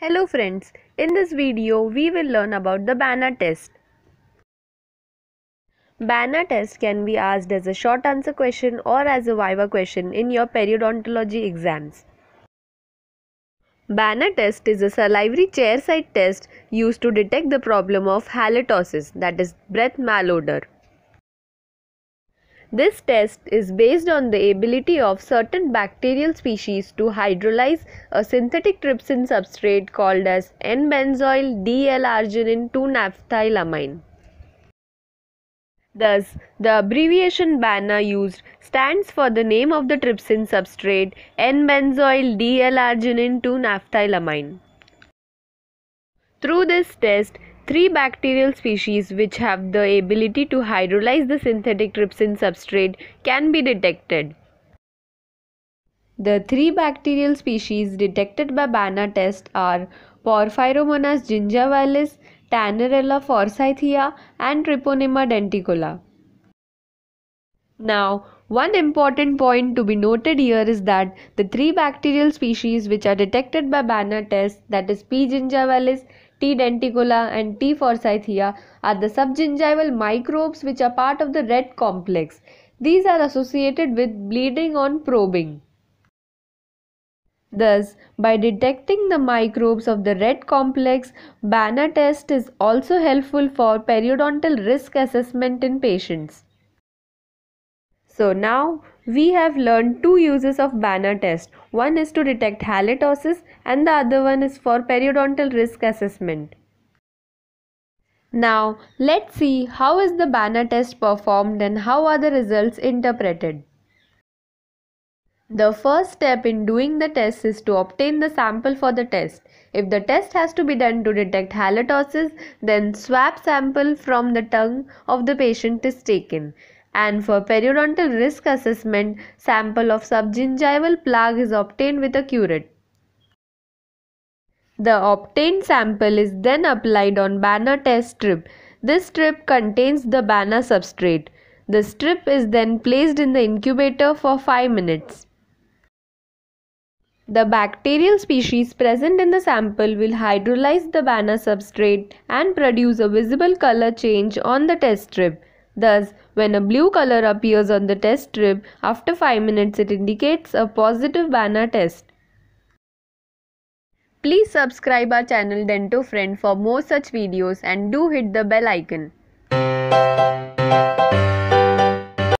Hello friends, in this video we will learn about the BANA test. BANA test can be asked as a short answer question or as a viva question in your periodontology exams. BANA test is a salivary chair side test used to detect the problem of halitosis that is breath malodor. This test is based on the ability of certain bacterial species to hydrolyze a synthetic trypsin substrate called as N-benzoyl D-L-arginine 2-naphthylamine. Thus, the abbreviation BANA used stands for the name of the trypsin substrate N-benzoyl D-L-arginine 2-naphthylamine. Through this test, Three bacterial species which have the ability to hydrolyze the synthetic trypsin substrate can be detected. The three bacterial species detected by BANA test are Porphyromonas gingivalis, Tannerella forsythia and Treponema denticola. Now, one important point to be noted here is that the three bacterial species which are detected by BANA test that is P. gingivalis, T. denticola and T. forsythia are the subgingival microbes which are part of the red complex. These are associated with bleeding on probing. Thus, by detecting the microbes of the red complex, BANA test is also helpful for periodontal risk assessment in patients. So now we have learned two uses of BANA test. One is to detect halitosis and the other one is for periodontal risk assessment. Now let's see how is the BANA test performed and how are the results interpreted. The first step in doing the test is to obtain the sample for the test. If the test has to be done to detect halitosis, then swab sample from the tongue of the patient is taken and for periodontal risk assessment, sample of subgingival plaque is obtained with a curette. The obtained sample is then applied on BANA test strip. This strip contains the BANA substrate. The strip is then placed in the incubator for 5 minutes. The bacterial species present in the sample will hydrolyze the BANA substrate and produce a visible color change on the test strip. Thus, when a blue color appears on the test strip, after 5 minutes it indicates a positive BANA test. Please subscribe our channel Dento Friend for more such videos and do hit the bell icon.